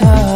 guitar